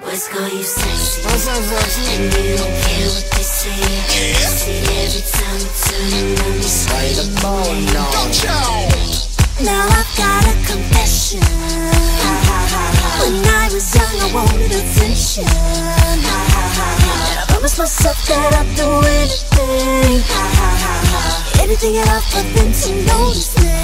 What's going you say? What's up, sexy? And you don't care what they say. Yeah. See, every time I turn around, you say the ball now. Now I've got a confession. When I was young, I wanted attention. And I promised myself that I'd do anything. Anything at all for them to notice me.